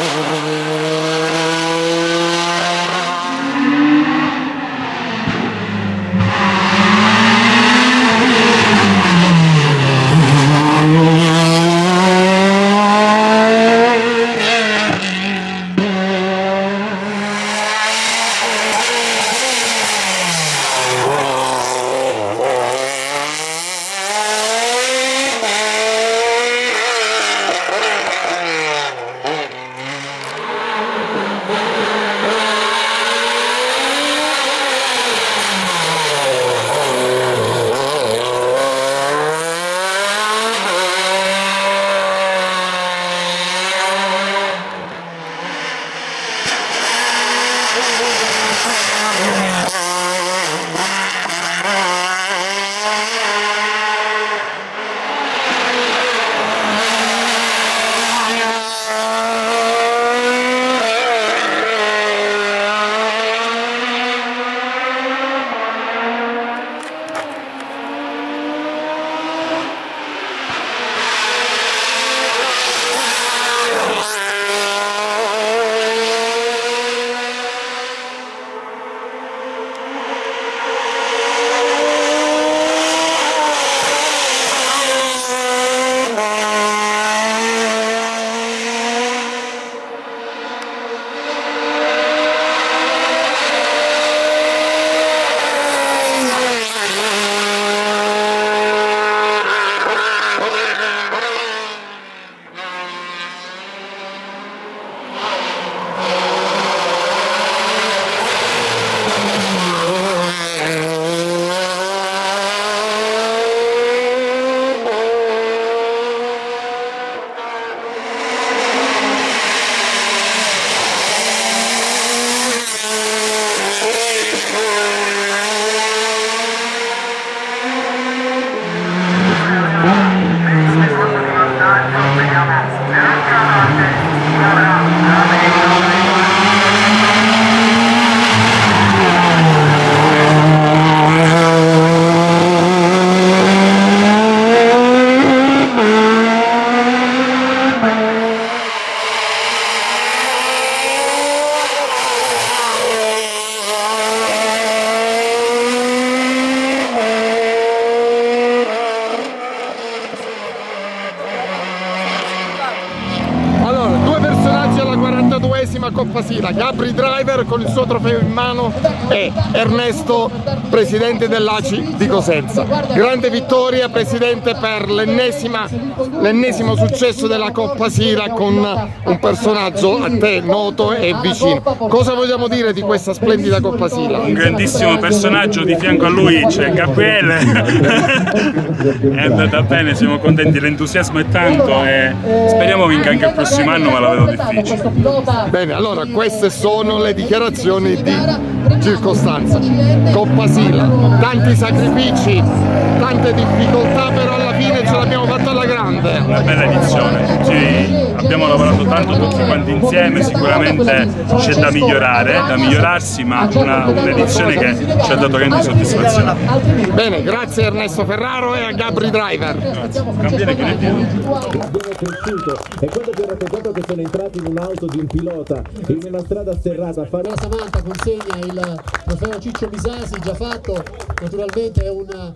Oh, 32esima Coppa Sila, Gabri Driver con il suo trofeo in mano e Ernesto, presidente dell'ACI di Cosenza. Grande vittoria presidente per l'ennesimo successo della Coppa Sila con un personaggio a te noto e vicino. Cosa vogliamo dire di questa splendida Coppa Sila? Un grandissimo personaggio, di fianco a lui c'è Gabriele. è andata bene, siamo contenti, l'entusiasmo è tanto e speriamo vinca anche il prossimo anno ma la vedo difficile. Bene, allora queste sono le dichiarazioni di circostanza. Coppa Sila, tanti sacrifici, tante difficoltà, però alla fine ce l'abbiamo fatta alla grande. Una bella edizione, Ci abbiamo lavorato tanto tutti quanti insieme, sicuramente c'è da migliorare, da migliorarsi, ma un'edizione che ci ha dato grandi soddisfazioni. Bene, grazie Ernesto Ferraro e a Gabri Driver. Grazie. Campione che ne e quando ti ho raccontato che sono entrati in un'auto di un pilota in una strada sterrata a fare la Samantha consegna il trofeo Ciccio Misasi già fatto naturalmente è un